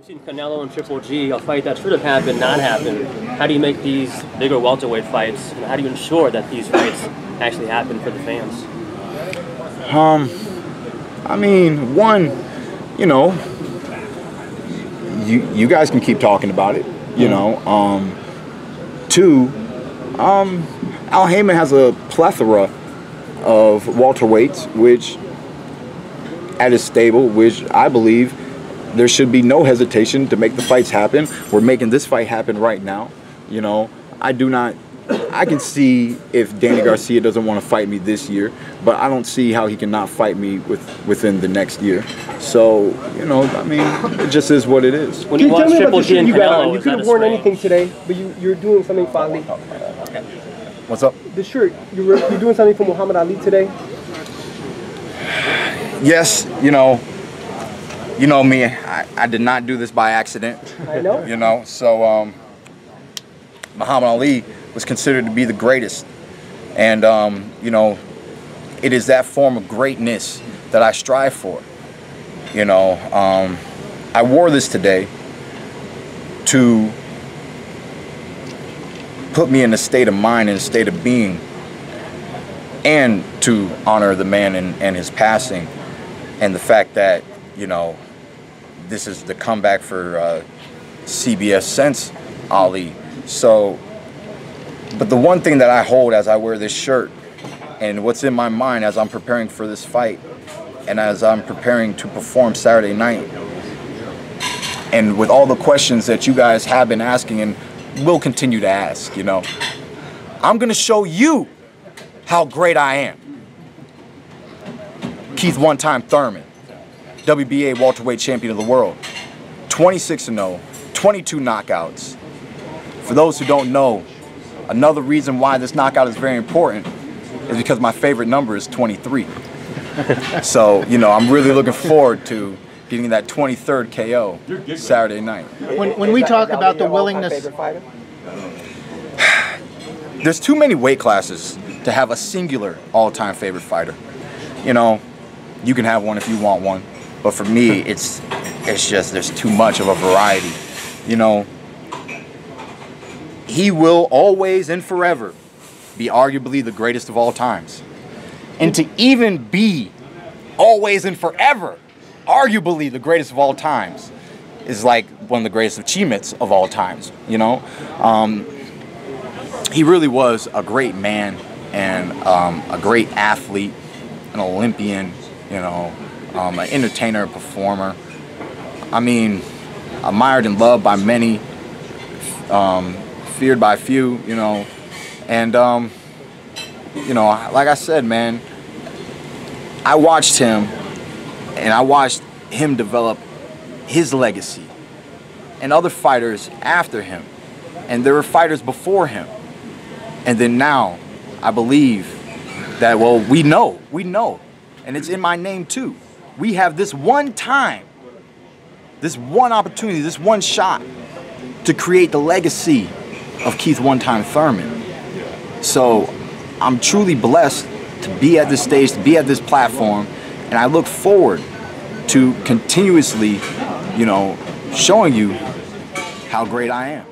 We've seen Canelo and Triple G, a fight that should have happened, not happen. How do you make these bigger welterweight fights, and how do you ensure that these fights actually happen for the fans? Um, I mean, one, you know, you you guys can keep talking about it, you know. Um, two, um, Al Haymon has a plethora of welterweights, which at his stable, which I believe there should be no hesitation to make the fights happen. We're making this fight happen right now. You know, I do not. I can see if Danny Garcia doesn't want to fight me this year, but I don't see how he cannot fight me with within the next year. So you know, I mean, it just is what it is. When Can you you tell watch me about the shirt you got on? You could have worn strange- anything today, but you, you're doing something for Ali. What's up? The shirt, you were, you're doing something for Muhammad Ali today? Yes, you know, you know me. I, I did not do this by accident. I know. You know, so um, Muhammad Ali was considered to be the greatest, and um, you know, it is that form of greatness that I strive for. You know, um, I wore this today to put me in a state of mind and a state of being, and to honor the man and, and his passing, and the fact that you know this is the comeback for uh, CBS since Ali. So, but the one thing that I hold as I wear this shirt, and what's in my mind as I'm preparing for this fight, and as I'm preparing to perform Saturday night, and with all the questions that you guys have been asking and will continue to ask, you know, I'm gonna show you how great I am. Keith one time Thurman. WBA welterweight champion of the world. 26 0, 22 knockouts. For those who don't know, another reason why this knockout is very important is because my favorite number is 23. so, you know, I'm really looking forward to getting that 23rd KO Saturday night. When, when we talk about the willingness, There's too many weight classes to have a singular all-time favorite fighter. You know, you can have one if you want one, but for me, it's it's just there's too much of a variety. You know, he will always and forever be arguably the greatest of all times. And to even be always and forever arguably the greatest of all times is like one of the greatest achievements of all times, you know? Um, he really was a great man and um, a great athlete, an Olympian, you know, um, an entertainer, a performer. I mean, admired and loved by many, um, feared by few, you know, and um, you know, like I said, man, I watched him, and I watched him develop his legacy, and other fighters after him, and there were fighters before him, and then now, I believe that well, we know, we know, and it's in my name too. We have this one time, this one opportunity, this one shot to create the legacy of Keith One Time Thurman. So I'm truly blessed to be at this stage, to be at this platform, and I look forward to continuously, you know, showing you how great I am.